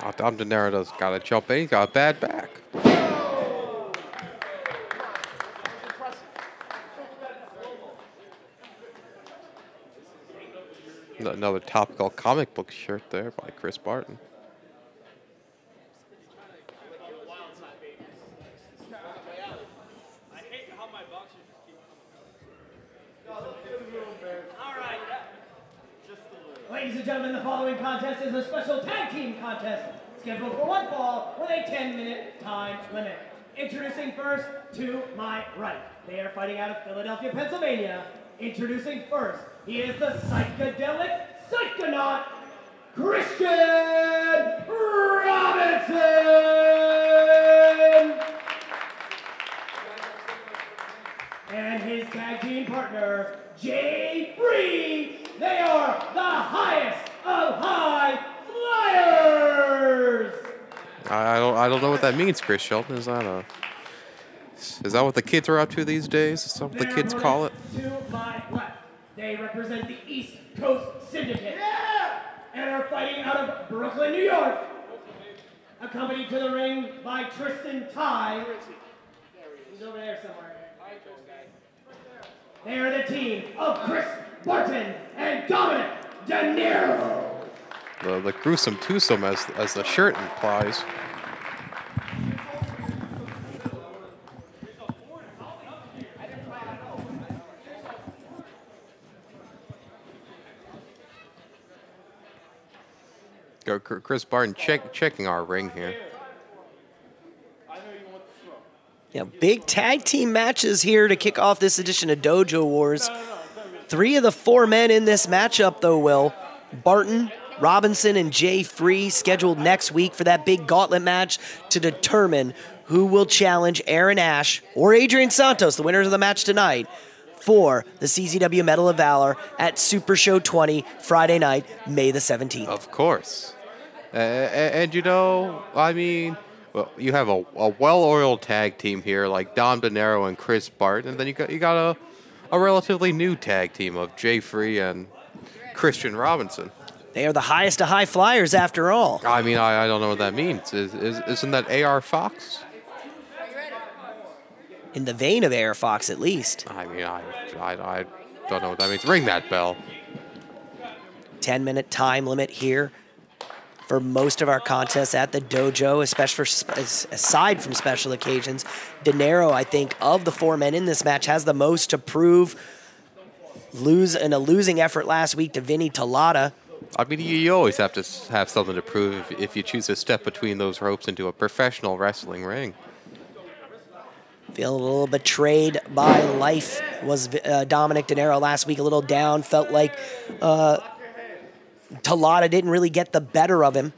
Oh, Dom Denaro does got a jump in. He's got a bad back. Another topical comic book shirt there by Chris Barton. Ladies and gentlemen, the following contest is a special tag team contest scheduled for one fall with a 10-minute time limit. Introducing first to my right. They are fighting out of Philadelphia, Pennsylvania. Introducing first, he is the psychedelic psychonaut, Kristian Robinson! And his tag team partner, Jae Fre. They are the highest of high! I, I don't I don't know what that means, Chris Shelton. Is that a is that what the kids are up to these days? Is that what the kids call it? opponents To my left, they represent the East Coast Syndicate and are fighting out of Brooklyn, New York. Accompanied to the ring by Tristan Ty. He's over there somewhere. They are the team of Chris Barton and Dominick De Niro. The the gruesome twosome as as the shirt implies. Go, Chris Barton check, checking our ring here. Yeah, big tag team matches here to kick off this edition of Dojo Wars. Three of the four men in this matchup, though, Will Barton, Robinson, and Jae Fre scheduled next week for that big gauntlet match to determine who will challenge Aaron Ash or Adrian Santos, the winners of the match tonight, for the CZW Medal of Valor at Super Show 20 Friday night, May the 17th. Of course. Uh, and, you know, I mean, well, you have a, a well-oiled tag team here like Dom Denaro and Chris Barton, and then you got you got a, a relatively new tag team of Jae Fre and Kristian Robinson. They are the highest of high flyers after all. I mean, I, I don't know what that means. Is, is isn't that AR Fox? In the vein of AR Fox, at least. I mean, I, I, I don't know what that means. Ring that bell. 10 minute time limit here for most of our contests at the dojo, especially for aside from special occasions. Denaro, I think, of the four men in this match, has the most to prove. Lose in a losing effort last week to Vinny Talata. I mean, you, always have to have something to prove if, if you choose to step between those ropes into a professional wrestling ring. Feeling a little betrayed by life was uh, Dominick De Niro last week. A little down. Felt like uh, Talata didn't really get the better of him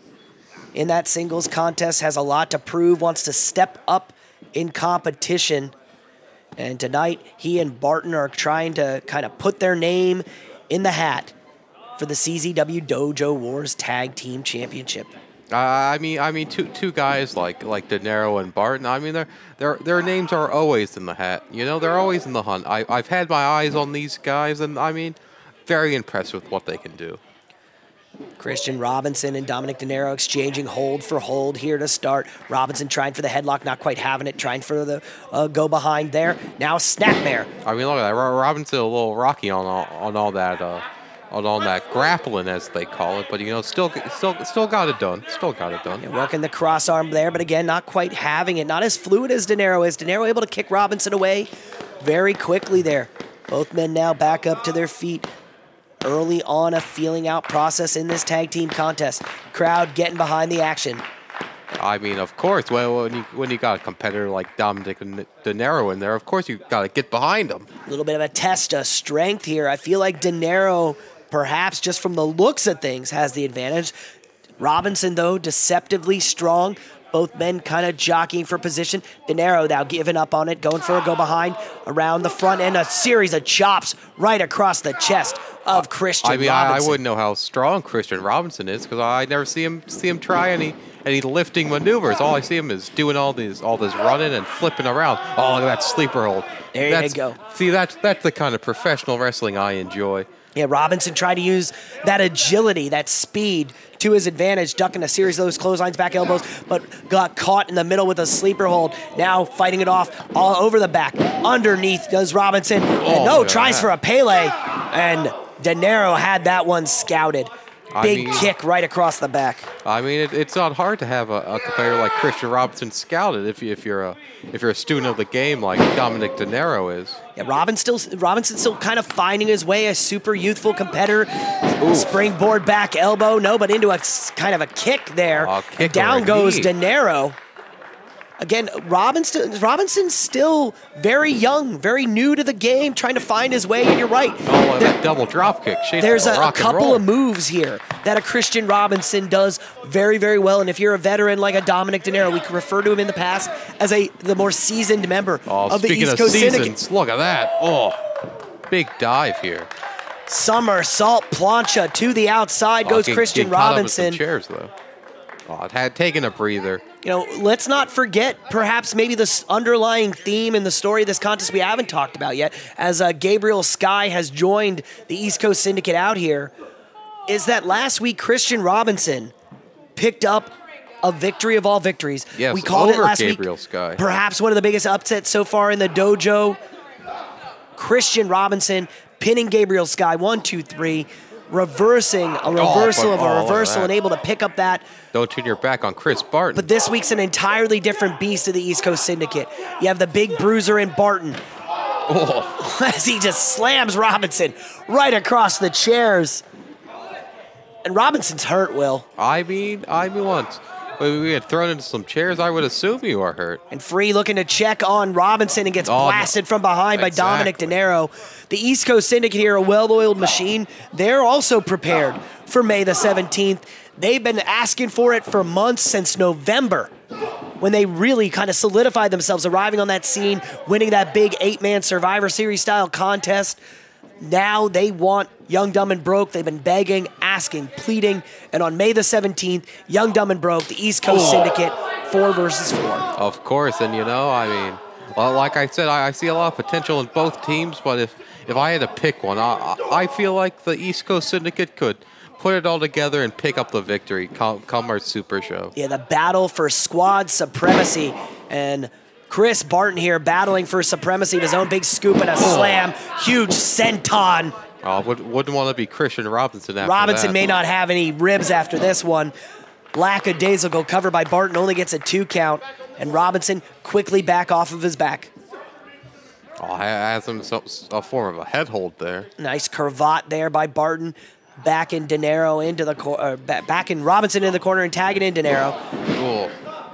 in that singles contest. Has a lot to prove. Wants to step up in competition. And tonight, he and Barton are trying to kind of put their name in the hat for the CZW Dojo Wars Tag Team Championship. Uh, I mean, I mean, two two guys like like Denaro and Barton. I mean, their their their names are always in the hat. You know, they're always in the hunt. I I've had my eyes on these guys, and I mean, very impressed with what they can do. Kristian Robinson and Dominick De Niro exchanging hold for hold here to start. Robinson trying for the headlock, not quite having it, trying for the uh, go behind there. Now snapmare. I mean, look at that. Robinson a little rocky on all, on all that uh, on all that grappling as they call it, but you know, still still still got it done. Still got it done. Working the cross arm there, but again, not quite having it. Not as fluid as Denaro is. Denaro able to kick Robinson away very quickly there. Both men now back up to their feet. Early on, a feeling out process in this tag team contest. Crowd getting behind the action. I mean, of course, when, when you when you got a competitor like Dominick De Niro in there, of course you got to get behind him. A little bit of a test of strength here. I feel like Denaro, perhaps just from the looks of things, has the advantage. Robinson, though, deceptively strong. Both men kind of jockeying for position. Denaro now giving up on it, going for a go behind around the front end. A series of chops right across the chest of Kristian I mean, I, I wouldn't know how strong Kristian Robinson is because I never see him see him try any any lifting maneuvers. All I see him is doing all these all this running and flipping around. Oh, look at that sleeper hold. There you that's, go. See, that's that's the kind of professional wrestling I enjoy. Yeah, Robinson tried to use that agility, that speed to his advantage, ducking a series of those clotheslines, back elbows, but got caught in the middle with a sleeper hold. Now fighting it off all over the back. Underneath does Robinson. and oh, no, tries for a Pele. And Denaro had that one scouted. I Big mean- kick right across the back. I mean, it, it's not hard to have a, a competitor like Kristian Robinson scouted if, you, if you're a if you're a student of the game like Dominick De Niro is. Yeah, Robin still Robinson's still kind of finding his way, a super youthful competitor. Springboard back elbow, no, but into a kind of a kick there. And kick down goes knee. Denaro. Again, Robinson Robinson's still very young, very new to the game, trying to find his way. And you're right. Oh, and that double drop kick. There's a, a couple of moves here that a Kristian Robinson does very, very well. And if you're a veteran like a Dominick De Niro, we refer to him in the past as a the more seasoned member Oh, of the East of Coast seasons, Syndicate. look at that. Oh, big dive here. Somersault plancha to the outside Oh, goes get- Kristian get caught up some Robinson. chairs though. Oh, it had taken a breather. You know, let's not forget perhaps maybe this underlying theme in the story of this contest we haven't talked about yet, as uh, Gabriel Sky has joined the East Coast Syndicate out here, is that last week Kristian Robinson picked up a victory of all victories. Yes, we called it last Gabriel week. Sky. Perhaps one of the biggest upsets so far in the dojo. Kristian Robinson pinning Gabriel Sky one, two, three, reversing a oh, reversal but- of oh, a at reversal and able to pick up that Don't turn your back on Chris Barton. but this week's an entirely different beast of the East Coast Syndicate. You have the big bruiser in Barton oh, as he just slams Robinson right across the chairs. And Robinson's hurt, Will. I mean, I mean, once we we had thrown into some chairs, I would assume you are hurt. And Fre looking to check on Robinson and gets Oh, blasted from behind by Dominick De Exactly. Niro. The East Coast Syndicate here, a well-oiled machine. They're also prepared for May the 17th. They've been asking for it for months since November when they really kind of solidified themselves, arriving on that scene, winning that big eight-man Survivor Series style contest. Now they want Young, Dumb, and Broke. They've been begging, asking, pleading. And on May the 17th, Young, Dumb, and Broke, the East Coast Syndicate, four versus four. Of course, and you know, I mean, well, like I said, I, I see a lot of potential in both teams. But if if I had to pick one, I I I feel like the East Coast Syndicate could put it all together and pick up the victory come, come our Super Show. Yeah, the battle for squad supremacy. And Chris Barton here battling for supremacy of his own big scoop and a slam. Huge senton. Oh, would, wouldn't want to be Kristian Robinson after Robinson that. may not have any ribs after this one. Lackadaisical cover by Barton only gets a two count. And Robinson quickly back off of his back. Oh, has him some, a form of a head hold there. Nice cravat there by Barton. Back in Denaro into the corner, uh, ba- back in Robinson in the corner and tagging in Denaro. Cool.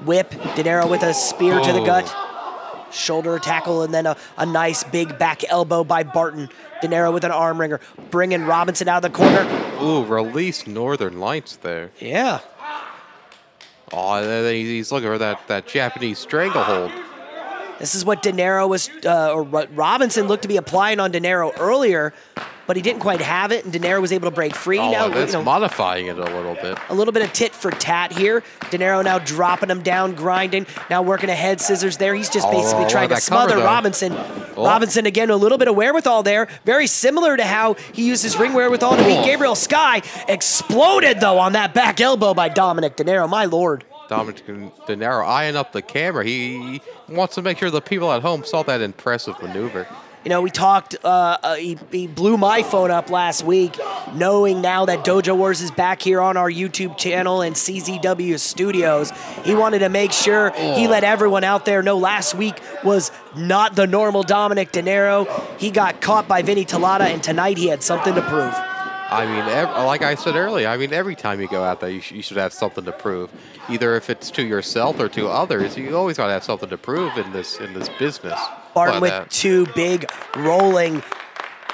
Whip Denaro with a spear to the Oh. gut. Shoulder tackle and then a, a nice big back elbow by Barton. Denaro with an arm wringer, bringing Robinson out of the corner. Ooh, release Northern Lights there. Yeah, Oh, and then he's looking for that, that Japanese stranglehold. this is what Denaro was, uh, or what Robinson looked to be applying on Denaro earlier, but he didn't quite have it, and Denaro was able to break free. Oh, now, that's you know, modifying it a little bit. a little bit of tit for tat here. Denaro now dropping him down, grinding. Now working a head scissors there. He's just Oh, basically look trying to smother cover. Robinson. Oh. Robinson again, a little bit of wherewithal there. Very similar to how he used his ring wherewithal to beat Oh. Gabriel Sky. Exploded though on that back elbow by Dominick De Niro. My lord. Dominick De Niro eyeing up the camera. He wants to make sure the people at home saw that impressive maneuver. You know, we talked. Uh, uh, he, he blew my phone up last week, knowing now that Dojo Wars is back here on our YouTube channel and CZW Studios. He wanted to make sure he let everyone out there know last week was not the normal Dominick De Niro. He got caught by Vinny Talata, and tonight he had something to prove. I mean, ev- like I said earlier, I mean, every time you go out there, you, sh- you should have something to prove. Either if it's to yourself or to others, you always got to have something to prove in this in this business. Barton with uh, two big rolling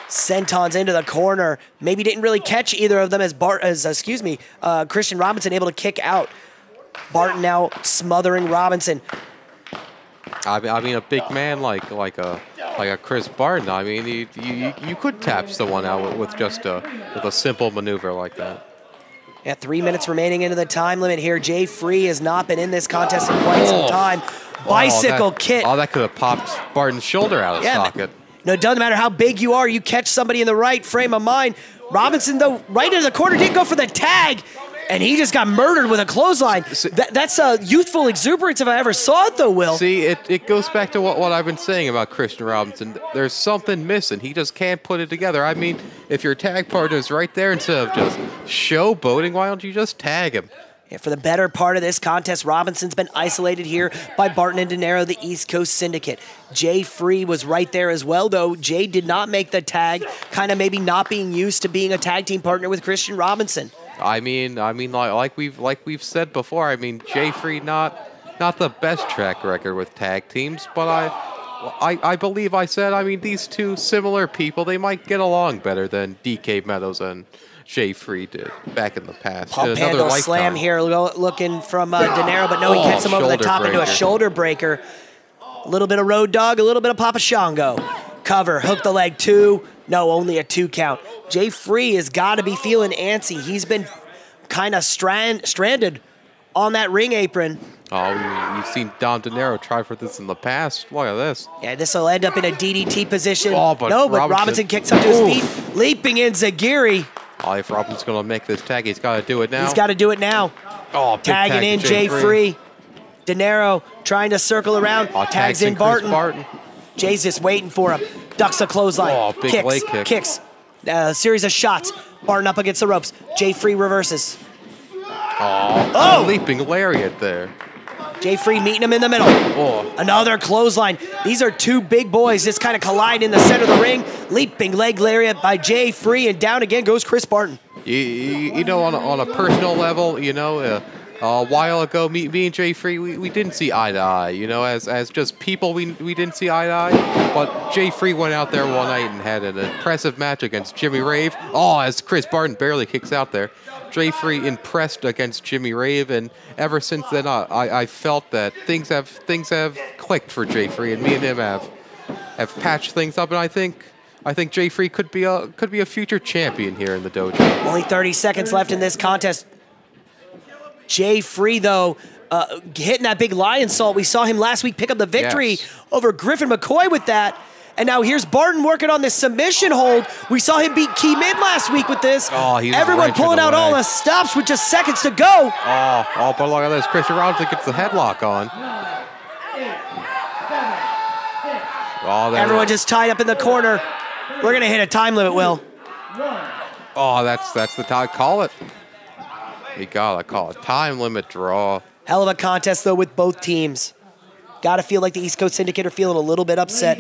sentons into the corner. Maybe didn't really catch either of them as Bart as excuse me, uh, Kristian Robinson able to kick out. Barton now smothering Robinson. I mean, I mean, a big man like like a like a Chris Barton. I mean, you you, you could tap someone out with, just a with a simple maneuver like that. Yeah, three minutes remaining into the time limit here. Jae Fre has not been in this contest in quite some Oh. Time. Oh, Bicycle that, kick. Oh, that oh, could have popped Barton's shoulder out of Yeah, socket. No, it doesn't matter how big you are. You catch somebody in the right frame of mind. Robinson, though, right into the corner, didn't go for the tag, and he just got murdered with a clothesline. That, that's a youthful exuberance if I ever saw it, though, Will. See, it, it goes back to what, what I've been saying about Kristian Robinson. There's something missing. He just can't put it together. I mean, if your tag partner's right there instead of just showboating, why don't you just tag him? For the better part of this contest, Robinson's been isolated here by Barton and Denaro, the East Coast Syndicate. Jae Fre was right there as well, though. Jae did not make the tag, kind of maybe not being used to being a tag team partner with Kristian Robinson. I mean, I mean, like, like we've like we've said before. I mean, Jae Fre not not the best track record with tag teams, but I, I I believe I said. I mean, these two similar people, they might get along better than DK Meadows and Jae Fre did back in the past. Another handle lifetime. slam here, lo- looking from uh, Denaro, but no, he Oh, gets him over the top into a shoulder breaker. A little bit of road dog, a little bit of Papa Shango. Cover, hook the leg, two. No, only a two count. Jae Fre has got to be feeling antsy. He's been kind of strand- stranded on that ring apron. Oh, you- you've seen Dom Denaro try for this in the past. Look at this. Yeah, this will end up in a DDT position. Oh, but no, but Robinson, Robinson- kicks up to his Oof. feet, leaping enzuigiri. Oh, if Robinson's gonna make this tag, he's got to do it now. He's got to do it now. oh, Tagging tag in to Jae Fre. Denaro trying to circle around. Oh, tags in Chris Barton. Barton. Jae's just waiting for him. Ducks a clothesline. Oh, big kicks, leg kick. Kicks. A series of shots. Barton up against the ropes. Jae Fre reverses. Oh, Oh! leaping lariat there. Jae Fre meeting him in the middle. Oh, Another clothesline. These are two big boys. Just kind of collide in the center of the ring. Leaping leg lariat by Jae Fre, and down again goes Chris Barton. you, you, you know, on a, on a personal level, you know, uh, a while ago, me, me and Jae Fre, we, we didn't see eye to eye. You know, as as just people, we we didn't see eye to eye. But Jae Fre went out there one night and had an impressive match against Jimmy Rave. Oh, as Chris Barton barely kicks out there. Jae Fre impressed against Jimmy Raven. ever since then, I, I, felt that things have things have clicked for Jae Fre, and me and him have have patched things up, and I think I think Jae Fre could be a could be a future champion here in the dojo. Only 30 seconds left in this contest. Jae Fre, though, uh, hitting that big lionsault. We saw him last week pick up the victory Yes. over Griffin McCoy with that. And now here's Barton working on this submission hold. We saw him beat Key Mid last week with this. Oh, Everyone wrenching pulling out all away. the stops with just seconds to go. Oh, oh, but look at this. Kristian Robinson gets the headlock on. Eight, seven, six, Oh. Everyone just tied up in the corner. We're going to hit a time limit, Will. one. Oh, that's that's the time. Call it. You gotta call it. Time limit draw. Hell of a contest, though, with both teams. Got to feel like the East Coast Syndicate are feeling a little bit upset.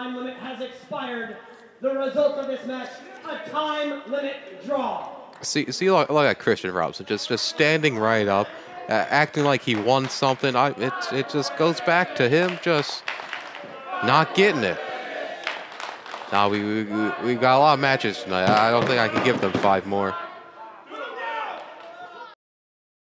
Time limit has expired. The result of this match, a time limit draw. See, see, look at Kristian Robinson, just just standing right up, uh, acting like he won something. I, it it just goes back to him just not getting it. Now we we we we got a lot of matches tonight. I don't think I can give them five more.